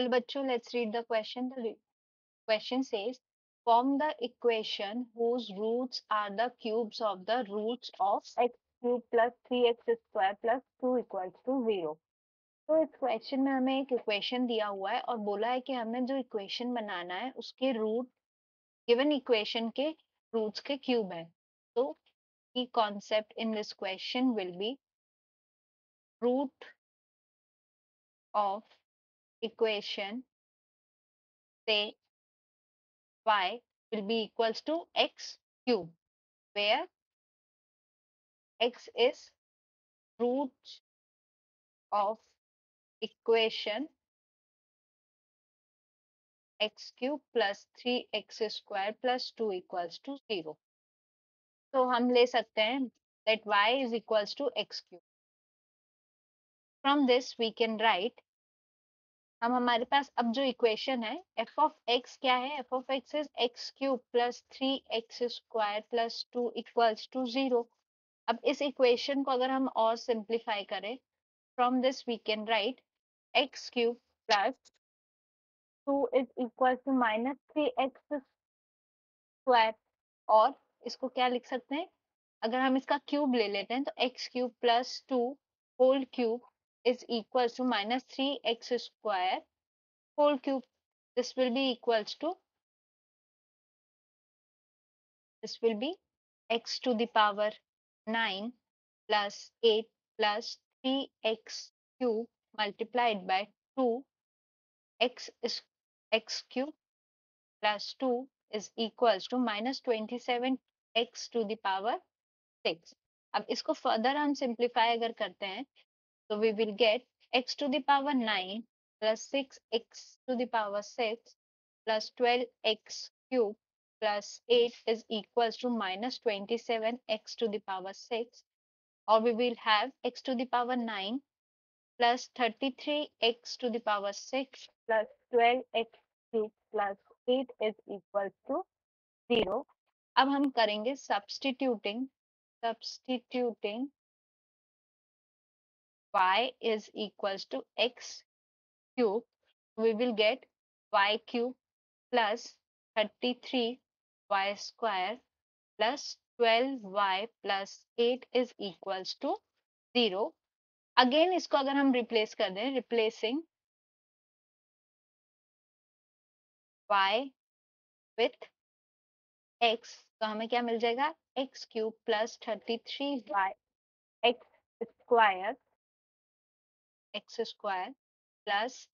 चल बच्चों let's read the question the question says form the equation whose roots are the cubes of the roots of x cube plus three square plus two equals to zero तो इस question में हमें एक equation दिया हुआ है और बोला है कि हमें जो इक्वेशन बनाना है, उसके रूट गिवन इक्वेशन के रूट्स के क्यूब है। तो की concept in this question will be root of equation से y will be equals to x cube where x is root of equation x cube plus 3x square plus 2 equals to 0. तो हम ले सकते हैं that y is equals to x cube. From this we can write हम हमारे पास अब जो equation है एफ़ ऑफ़ एक्स क्या है? F of x is x cube plus three x square plus two equals to zero अब इस equation को अगर हम और सिंप्लीफाई करें from this we can write x cube plus two is equal to minus three x square और इसको क्या लिख सकते हैं? अगर हम इसका क्यूब ले लेते हैं तो x cube plus two whole cube is equal to minus 3x square whole cube. This will be equals to this will be x to the power 9 plus 8 plus 3x cube multiplied by 2 x is x cube plus 2 is equals to minus 27 x to the power 6 अब इसको further हम simplify अगर करते हैं So we will get x to the power 9 plus 6x to the power 6 plus 12x cube plus 8 is equals to minus 27x to the power 6 or we will have x to the power 9 plus 33x to the power 6 plus 12x cube plus 8 is equals to 0. अब हम करेंगे substituting substituting y is equals to x cube, we will get y cube plus 33 y square plus 12y plus 8 is equals to 0. Again इसको अगर हम replace कर दें replacing y with x तो हमें क्या मिल जाएगा x plus thirty three y x square x square plus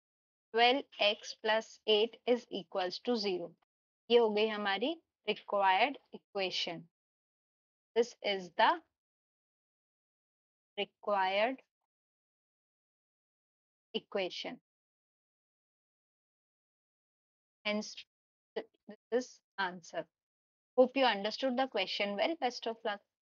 12x plus 8 is equals to 0. ये हो गई हमारी required equation. This is the required equation. Hence, this is answer. Hope you understood the question well. Best of luck.